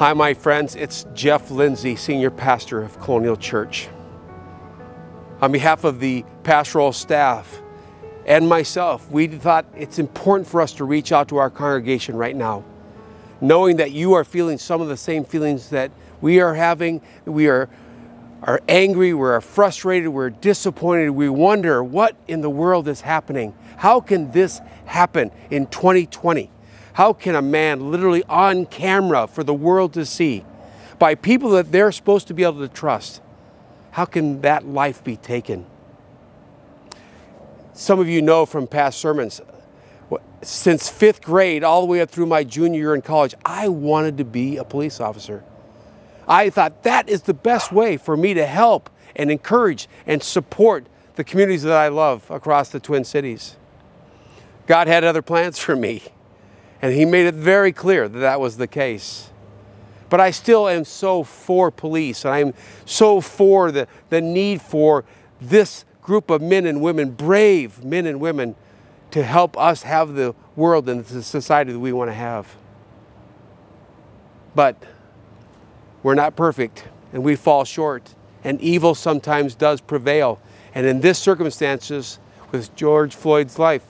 Hi, my friends. It's Jeff Lindsay, Senior Pastor of Colonial Church. On behalf of the pastoral staff and myself, we thought it's important for us to reach out to our congregation right now, knowing that you are feeling some of the same feelings that we are having. We are, are angry, we're frustrated, we're disappointed, we wonder what in the world is happening. How can this happen in 2020? How can a man literally on camera for the world to see by people that they're supposed to be able to trust? How can that life be taken? Some of you know from past sermons, since fifth grade all the way up through my junior year in college, I wanted to be a police officer. I thought that is the best way for me to help and encourage and support the communities that I love across the Twin Cities. God had other plans for me. And he made it very clear that that was the case. But I still am so for police, and I'm so for the, the need for this group of men and women, brave men and women, to help us have the world and the society that we want to have. But we're not perfect, and we fall short, and evil sometimes does prevail. And in this circumstances, with George Floyd's life,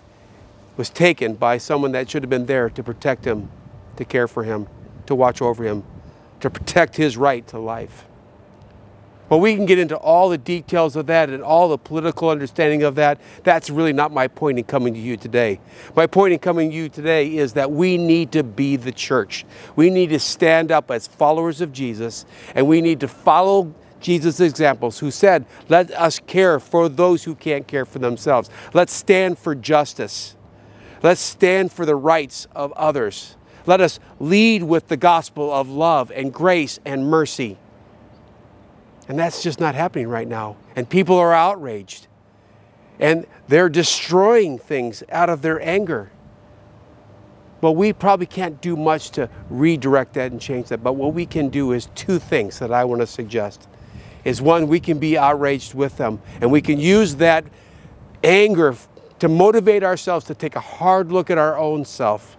was taken by someone that should have been there to protect him, to care for him, to watch over him, to protect his right to life. Well, we can get into all the details of that and all the political understanding of that. That's really not my point in coming to you today. My point in coming to you today is that we need to be the church. We need to stand up as followers of Jesus and we need to follow Jesus' examples, who said, Let us care for those who can't care for themselves. Let's stand for justice. Let's stand for the rights of others. Let us lead with the gospel of love and grace and mercy. And that's just not happening right now. And people are outraged. And they're destroying things out of their anger. Well, we probably can't do much to redirect that and change that. But what we can do is two things that I want to suggest. Is one, we can be outraged with them. And we can use that anger to motivate ourselves to take a hard look at our own self.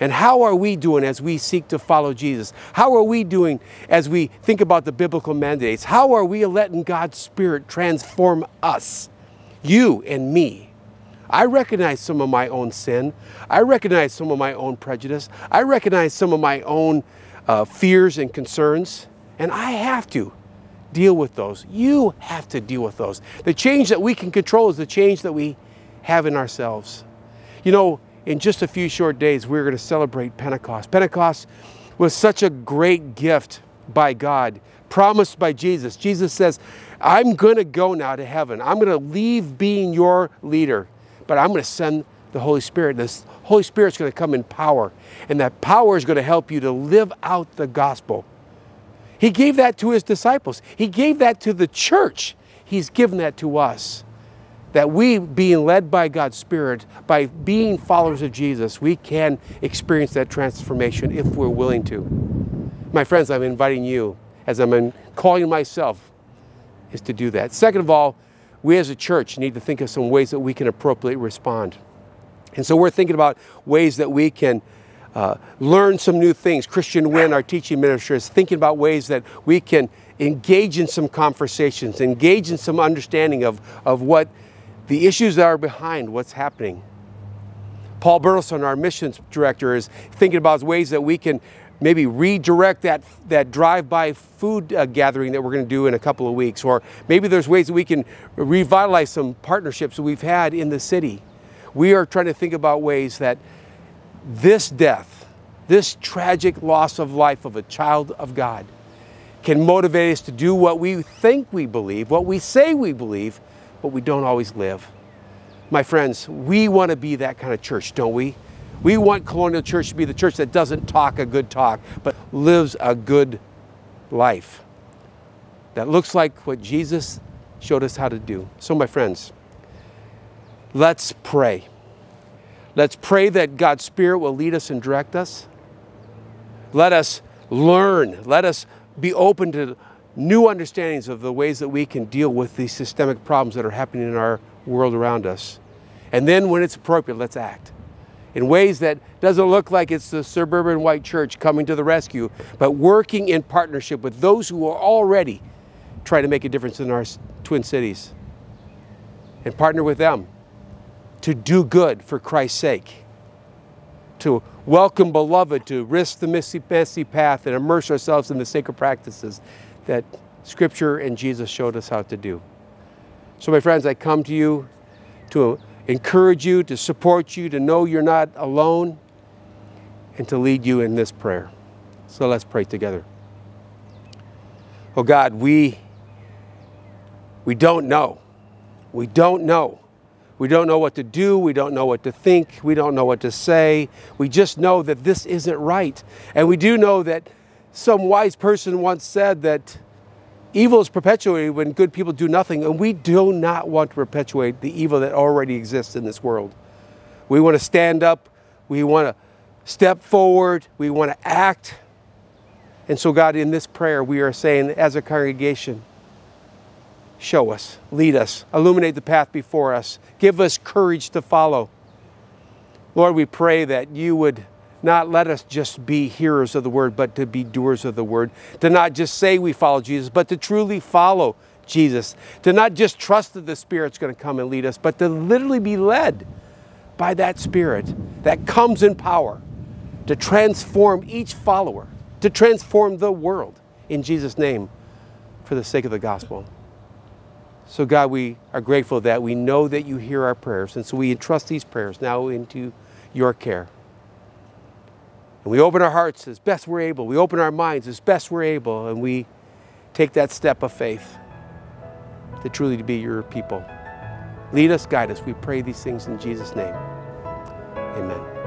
And how are we doing as we seek to follow Jesus? How are we doing as we think about the biblical mandates? How are we letting God's Spirit transform us, you and me? I recognize some of my own sin. I recognize some of my own prejudice. I recognize some of my own uh, fears and concerns. And I have to deal with those. You have to deal with those. The change that we can control is the change that we have in ourselves. You know, in just a few short days, we're going to celebrate Pentecost. Pentecost was such a great gift by God, promised by Jesus. Jesus says, I'm going to go now to heaven. I'm going to leave being your leader, but I'm going to send the Holy Spirit. This Holy Spirit's going to come in power, and that power is going to help you to live out the gospel. He gave that to his disciples. He gave that to the church. He's given that to us that we, being led by God's Spirit, by being followers of Jesus, we can experience that transformation if we're willing to. My friends, I'm inviting you, as I'm calling myself, is to do that. Second of all, we as a church need to think of some ways that we can appropriately respond. And so we're thinking about ways that we can uh, learn some new things. Christian Wynn, our teaching minister, is thinking about ways that we can engage in some conversations, engage in some understanding of, of what the issues that are behind what's happening. Paul Burleson, our missions director, is thinking about ways that we can maybe redirect that, that drive-by food uh, gathering that we're going to do in a couple of weeks. Or maybe there's ways that we can revitalize some partnerships that we've had in the city. We are trying to think about ways that this death, this tragic loss of life of a child of God, can motivate us to do what we think we believe, what we say we believe, but we don't always live. My friends, we want to be that kind of church, don't we? We want Colonial Church to be the church that doesn't talk a good talk, but lives a good life that looks like what Jesus showed us how to do. So, my friends, let's pray. Let's pray that God's Spirit will lead us and direct us. Let us learn. Let us be open to new understandings of the ways that we can deal with these systemic problems that are happening in our world around us. And then when it's appropriate, let's act. in ways that doesn't look like it's the suburban white church coming to the rescue, but working in partnership with those who are already trying to make a difference in our twin cities and partner with them to do good for Christ's sake, to welcome beloved, to risk the messy, messy path and immerse ourselves in the sacred practices that Scripture and Jesus showed us how to do. So, my friends, I come to you to encourage you, to support you, to know you're not alone, and to lead you in this prayer. So let's pray together. Oh God, we, we don't know. We don't know. We don't know what to do. We don't know what to think. We don't know what to say. We just know that this isn't right. And we do know that some wise person once said that Evil is perpetuated when good people do nothing, and we do not want to perpetuate the evil that already exists in this world. We want to stand up, we want to step forward, we want to act. And so, God, in this prayer, we are saying as a congregation, show us, lead us, illuminate the path before us, give us courage to follow. Lord, we pray that you would not let us just be hearers of the word, but to be doers of the word. To not just say we follow Jesus, but to truly follow Jesus. To not just trust that the Spirit's going to come and lead us, but to literally be led by that Spirit that comes in power to transform each follower, to transform the world in Jesus' name for the sake of the gospel. So, God, we are grateful that we know that you hear our prayers, and so we entrust these prayers now into your care. And we open our hearts as best we're able. We open our minds as best we're able. And we take that step of faith to truly be your people. Lead us, guide us. We pray these things in Jesus' name. Amen.